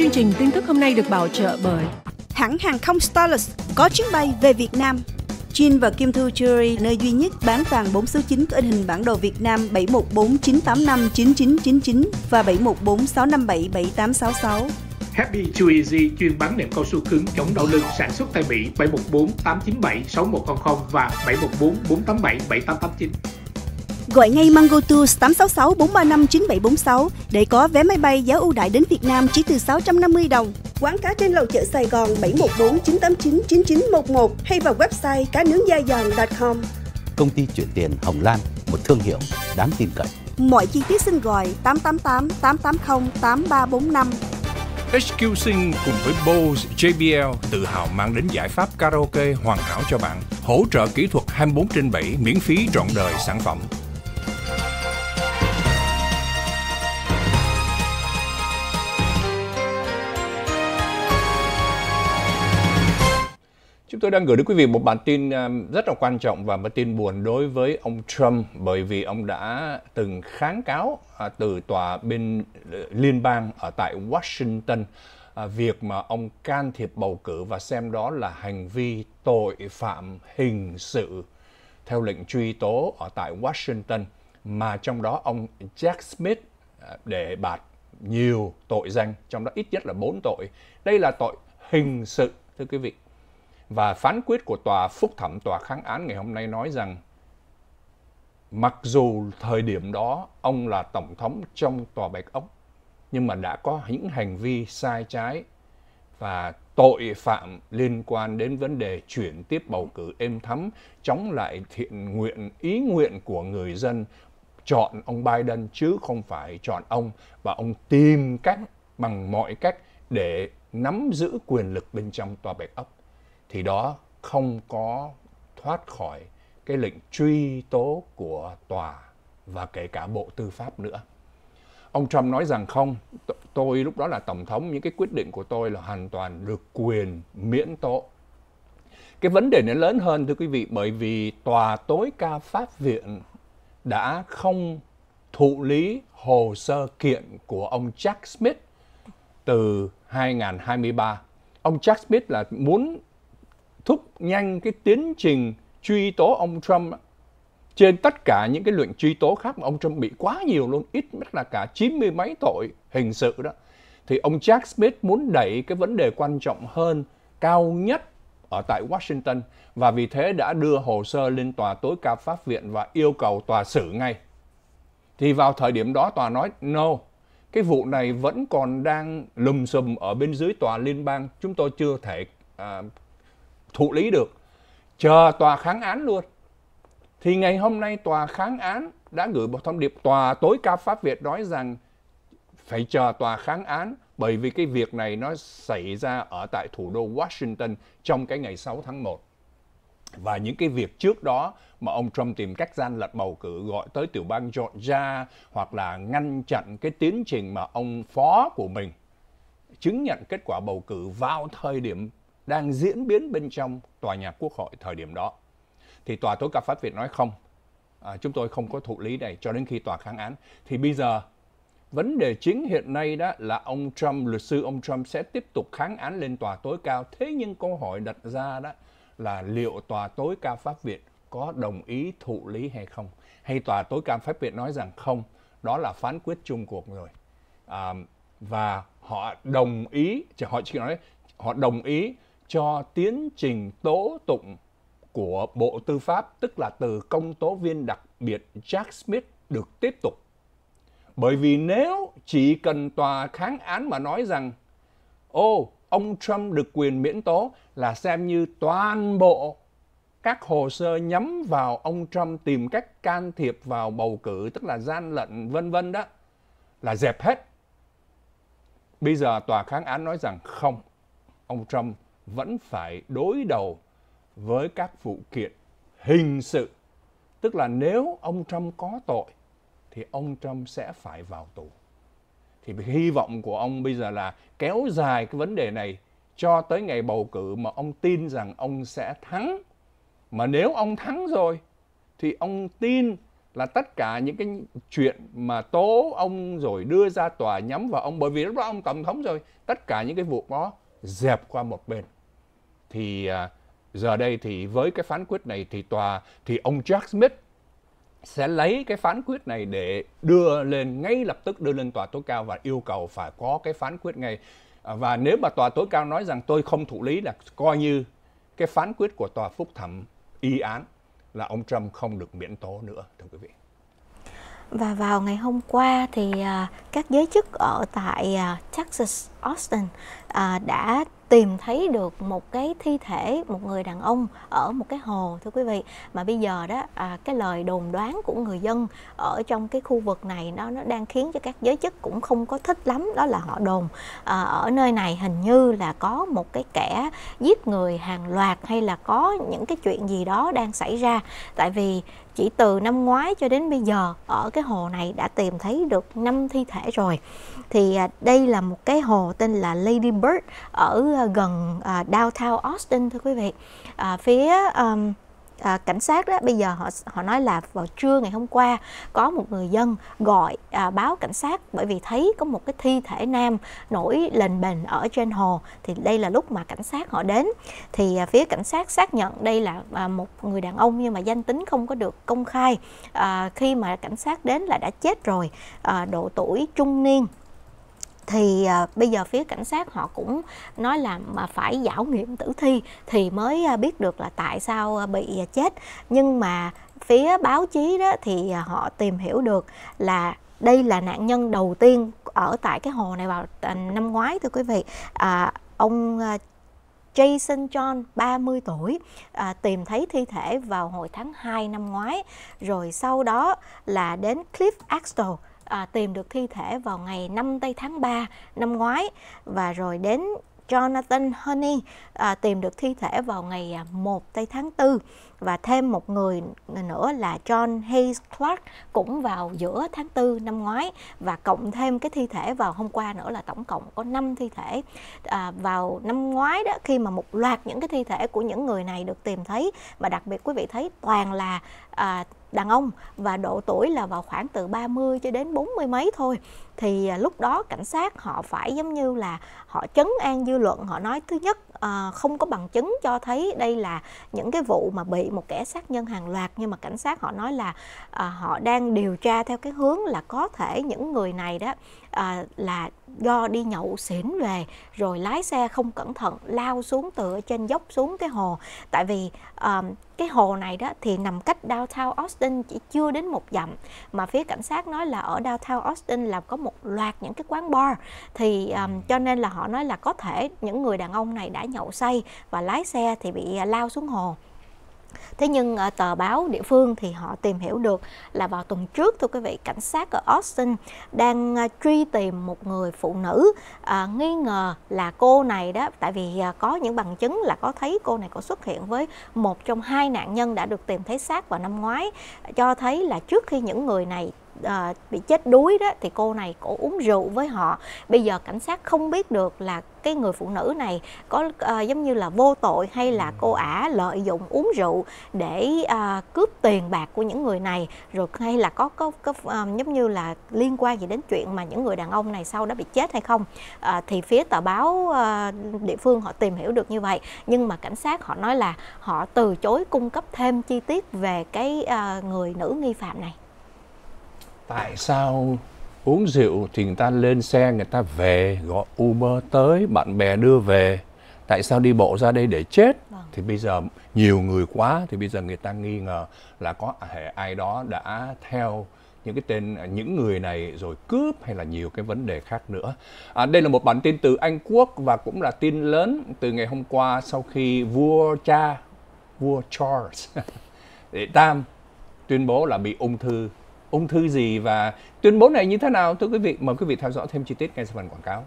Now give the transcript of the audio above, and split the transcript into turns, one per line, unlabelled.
Chương trình tin tức hôm nay được bảo trợ bởi
Hãng hàng không Starlux có chuyến bay về Việt Nam. Jin và Kim Thu Jewelry nơi duy nhất bán vàng 4 số 9 có in hình bản đồ Việt Nam 714 985 9999 và 714 657 7866.
Happy Too Easy chuyên bán nệm cao su cứng chống đau lưng sản xuất tại Mỹ 714 897 6100 và 714 487 7889.
Gọi ngay Mango Tours 866 435 9746 để có vé máy bay giá ưu đãi đến Việt Nam chỉ từ 650 đồng. Quán cá trên lầu chợ Sài Gòn 714 989 9911 hay vào website cá nướng da giòn.com.
Công ty chuyển tiền Hồng Lan, một thương hiệu đáng tin cậy.
Mọi chi tiết xin gọi 888 880 8345.
HQ Sinh cùng với Bose JBL tự hào mang đến giải pháp karaoke hoàn hảo cho bạn. Hỗ trợ kỹ thuật 24 trên 7 miễn phí trọn đời sản phẩm. Chúng tôi đang gửi đến quý vị một bản tin à, rất là quan trọng và một tin buồn đối với ông Trump bởi vì ông đã từng kháng cáo à, từ tòa bên ờ, liên bang ở tại Washington à, việc mà ông can thiệp bầu cử và xem đó là hành vi tội phạm hình sự theo lệnh truy tố ở tại Washington mà trong đó ông Jack Smith à, để bạt nhiều tội danh, trong đó ít nhất là bốn tội. Đây là tội hình sự, thưa quý vị. Và phán quyết của tòa phúc thẩm tòa kháng án ngày hôm nay nói rằng, mặc dù thời điểm đó ông là tổng thống trong tòa bạch ốc, nhưng mà đã có những hành vi sai trái và tội phạm liên quan đến vấn đề chuyển tiếp bầu cử êm thấm, chống lại thiện nguyện, ý nguyện của người dân, chọn ông Biden chứ không phải chọn ông. Và ông tìm cách, bằng mọi cách, để nắm giữ quyền lực bên trong tòa bạch ốc thì đó không có thoát khỏi cái lệnh truy tố của tòa và kể cả Bộ Tư pháp nữa. Ông Trump nói rằng không, tôi lúc đó là tổng thống, những cái quyết định của tôi là hoàn toàn được quyền miễn tố. Cái vấn đề nó lớn hơn thưa quý vị bởi vì tòa tối cao pháp viện đã không thụ lý hồ sơ kiện của ông Jack Smith từ 2023. Ông Jack Smith là muốn thúc nhanh cái tiến trình truy tố ông Trump trên tất cả những cái lệnh truy tố khác mà ông Trump bị quá nhiều luôn, ít nhất là cả chín mươi mấy tội hình sự đó. Thì ông Jack Smith muốn đẩy cái vấn đề quan trọng hơn, cao nhất ở tại Washington và vì thế đã đưa hồ sơ lên tòa tối cao pháp viện và yêu cầu tòa xử ngay. Thì vào thời điểm đó tòa nói no, cái vụ này vẫn còn đang lùm xùm ở bên dưới tòa liên bang, chúng tôi chưa thể à, thụ lý được. Chờ tòa kháng án luôn. Thì ngày hôm nay tòa kháng án đã gửi một thông điệp tòa tối cao pháp Việt nói rằng phải chờ tòa kháng án bởi vì cái việc này nó xảy ra ở tại thủ đô Washington trong cái ngày 6 tháng 1. Và những cái việc trước đó mà ông Trump tìm cách gian lận bầu cử gọi tới tiểu bang Georgia hoặc là ngăn chặn cái tiến trình mà ông phó của mình chứng nhận kết quả bầu cử vào thời điểm đang diễn biến bên trong tòa nhà quốc hội thời điểm đó. Thì tòa tối cao pháp Việt nói không, à, chúng tôi không có thụ lý này cho đến khi tòa kháng án. Thì bây giờ vấn đề chính hiện nay đó là ông Trump, luật sư ông Trump sẽ tiếp tục kháng án lên tòa tối cao. Thế nhưng câu hỏi đặt ra đó là liệu tòa tối cao pháp Việt có đồng ý thụ lý hay không? Hay tòa tối cao pháp Việt nói rằng không, đó là phán quyết chung cuộc rồi. À, và họ đồng ý, họ chỉ nói họ đồng ý cho tiến trình tố tụng của Bộ Tư pháp, tức là từ công tố viên đặc biệt Jack Smith được tiếp tục. Bởi vì nếu chỉ cần tòa kháng án mà nói rằng ô, ông Trump được quyền miễn tố là xem như toàn bộ các hồ sơ nhắm vào ông Trump tìm cách can thiệp vào bầu cử, tức là gian lận vân vân đó, là dẹp hết. Bây giờ tòa kháng án nói rằng không, ông Trump vẫn phải đối đầu với các vụ kiện hình sự. Tức là nếu ông Trump có tội, thì ông Trump sẽ phải vào tù. Thì hy vọng của ông bây giờ là kéo dài cái vấn đề này cho tới ngày bầu cử mà ông tin rằng ông sẽ thắng. Mà nếu ông thắng rồi, thì ông tin là tất cả những cái chuyện mà tố ông rồi đưa ra tòa nhắm vào ông bởi vì lúc đó ông tổng thống rồi, tất cả những cái vụ đó dẹp qua một bên thì à, giờ đây thì với cái phán quyết này thì tòa, thì ông Jack Smith sẽ lấy cái phán quyết này để đưa lên, ngay lập tức đưa lên tòa tối cao và yêu cầu phải có cái phán quyết ngay. À, và nếu mà tòa tối cao nói rằng tôi không thụ lý là coi như cái phán quyết của tòa phúc thẩm y án là ông Trump không được miễn tố nữa, thưa quý vị.
Và vào ngày hôm qua thì à, các giới chức ở tại Texas, Austin đã tìm thấy được một cái thi thể một người đàn ông ở một cái hồ thưa quý vị. Mà bây giờ đó à, cái lời đồn đoán của người dân ở trong cái khu vực này nó nó đang khiến cho các giới chức cũng không có thích lắm đó là họ đồn. À, ở nơi này hình như là có một cái kẻ giết người hàng loạt hay là có những cái chuyện gì đó đang xảy ra. Tại vì chỉ từ năm ngoái cho đến bây giờ ở cái hồ này đã tìm thấy được 5 thi thể rồi. Thì à, đây là một cái hồ tên là Lady Bird ở à, gần à, downtown Austin thưa quý vị. À, phía um, à, cảnh sát đó bây giờ họ họ nói là vào trưa ngày hôm qua có một người dân gọi à, báo cảnh sát bởi vì thấy có một cái thi thể nam nổi lềnh bềnh ở trên hồ. Thì đây là lúc mà cảnh sát họ đến. Thì à, phía cảnh sát xác nhận đây là à, một người đàn ông nhưng mà danh tính không có được công khai. À, khi mà cảnh sát đến là đã chết rồi. À, độ tuổi trung niên thì à, bây giờ phía cảnh sát họ cũng nói là mà phải giảo nghiệm tử thi thì mới à, biết được là tại sao à, bị à, chết. Nhưng mà phía báo chí đó thì à, họ tìm hiểu được là đây là nạn nhân đầu tiên ở tại cái hồ này vào à, năm ngoái thưa quý vị. À, ông à, Jason John 30 tuổi à, tìm thấy thi thể vào hồi tháng 2 năm ngoái. Rồi sau đó là đến Cliff Axtell à, tìm được thi thể vào ngày 5 tây tháng 3 năm ngoái. Và rồi đến Jonathan Honey à, tìm được thi thể vào ngày à, 1 tây tháng 4 và thêm một người nữa là John Hayes Clark cũng vào giữa tháng 4 năm ngoái. Và cộng thêm cái thi thể vào hôm qua nữa là tổng cộng có 5 thi thể. À, vào năm ngoái đó khi mà một loạt những cái thi thể của những người này được tìm thấy và đặc biệt quý vị thấy toàn là à, đàn ông. Và độ tuổi là vào khoảng từ 30 cho đến 40 mấy thôi. Thì à, lúc đó cảnh sát họ phải giống như là họ chấn an dư luận. Họ nói thứ nhất à, không có bằng chứng cho thấy đây là những cái vụ mà bị một kẻ sát nhân hàng loạt. Nhưng mà cảnh sát họ nói là à, họ đang điều tra theo cái hướng là có thể những người này đó à, là do đi nhậu xỉn về rồi lái xe không cẩn thận lao xuống từ trên dốc xuống cái hồ. Tại vì à, cái hồ này đó thì nằm cách downtown Austin chỉ chưa đến một dặm mà phía cảnh sát nói là ở downtown Austin là có một loạt những cái quán bar. Thì um, cho nên là họ nói là có thể những người đàn ông này đã nhậu say và lái xe thì bị à, lao xuống hồ. Thế nhưng ở tờ báo địa phương thì họ tìm hiểu được là vào tuần trước thưa quý vị cảnh sát ở Austin đang ờ, truy tìm một người phụ nữ à, nghi ngờ là cô này đó. Tại vì à, có những bằng chứng là có thấy cô này có xuất hiện với một trong hai nạn nhân đã được tìm thấy xác vào năm ngoái. Cho thấy là trước khi những người này à, bị chết đuối đó thì cô này cổ uống rượu với họ. Bây giờ cảnh sát không biết được là cái người phụ nữ này có à, giống như là vô tội hay là cô ả lợi dụng uống rượu để à, cướp tiền bạc của những người này rồi hay là có có, có à, giống như là liên quan gì đến chuyện mà những người đàn ông này sau đó bị chết hay không. À, thì phía tờ báo à, địa phương họ tìm hiểu được như vậy. Nhưng mà cảnh sát họ nói là họ từ chối cung cấp thêm chi tiết về cái à, người nữ nghi phạm này
tại sao uống rượu thì người ta lên xe người ta về gọi Uber tới bạn bè đưa về tại sao đi bộ ra đây để chết vâng. thì bây giờ nhiều người quá thì bây giờ người ta nghi ngờ là có hệ ai đó đã theo những cái tên những người này rồi cướp hay là nhiều cái vấn đề khác nữa. À, đây là một bản tin từ Anh Quốc và cũng là tin lớn từ ngày hôm qua sau khi vua cha vua Charles đệ tam tuyên bố là bị ung thư ung thư gì và tuyên bố này như thế nào? Thưa quý vị, mời quý vị theo dõi thêm chi tiết ngay sau phần quảng cáo.